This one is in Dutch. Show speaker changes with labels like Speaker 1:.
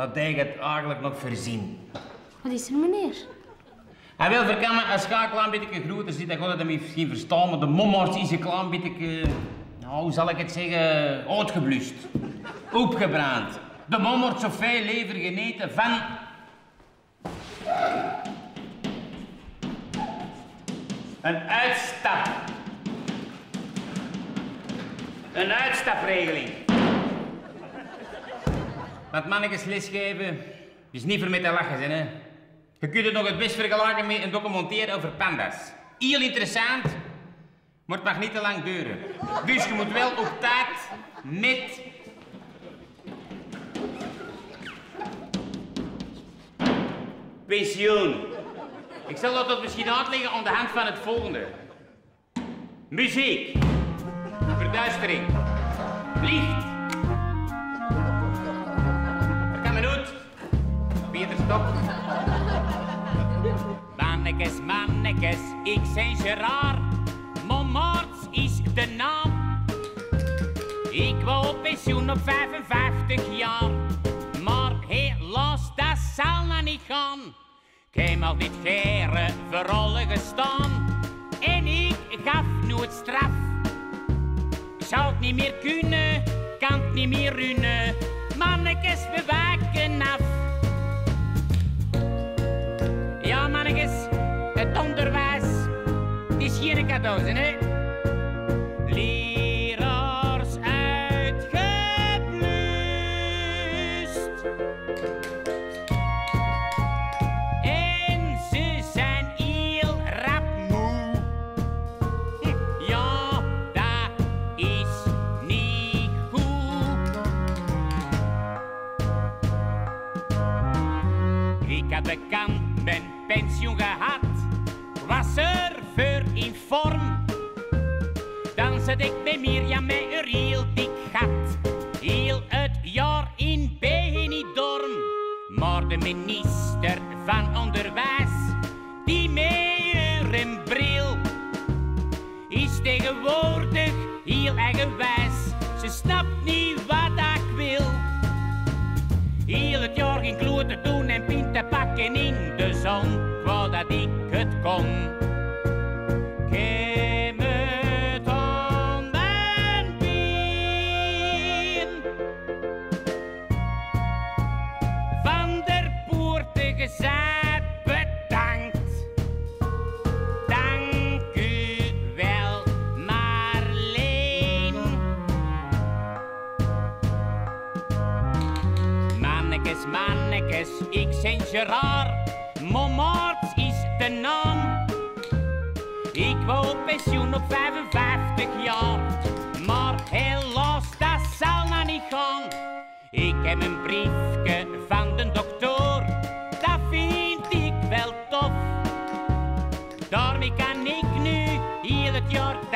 Speaker 1: Wat deed het eigenlijk nog voorzien?
Speaker 2: Wat is er, meneer?
Speaker 1: Hij wil verkennen als ga een klein beetje groter zit, dan gaat het hem misschien verstaan, maar de mommers is een klein beetje, nou, hoe zal ik het zeggen, uitgeblust. Opgebrand. De mom wordt zoveel lever geneten van... Een uitstap. Een uitstapregeling. Dat mannetjes lesgeven is niet voor met te lachen, hè. Je kunt het nog het best vergelijken met een documentaire over panda's. Heel interessant, maar het mag niet te lang duren. Dus je moet wel op tijd met... Pensioen. Ik zal dat misschien uitleggen aan de hand van het volgende. Muziek. Verduistering. Licht. Mannekes, mannekes, ik zijn Gerard. Montmartre is de naam. Ik wou op pensioen op 55 jaar. Maar helaas, dat zal nou niet gaan. Ik heb al dit geren voor alle gestaan. En ik gaf nooit straf. Ik zou het niet meer kunnen, kan het niet meer runnen. Mannekes, we het onderwijs is geen cadeau, hè? Leraars uitgeblust. En ze zijn heel rap moe. Hm, Ja, dat is niet goed. Ik had bekend mijn pensioen gehad, was er voor in vorm. Dan zat ik bij Mirjam met een heel dik gat, heel het jaar in Benidorm. Maar de minister van Onderwijs, die met een bril, is tegenwoordig gezegd bedankt. Dank u wel, Marleen. Mannekes, mannekes, ik zijn Gerard. Montmartre is de naam. Ik wou pensioen op 55 jaar. Maar helaas, dat zal nou niet gaan. Ik heb een briefje van backyard.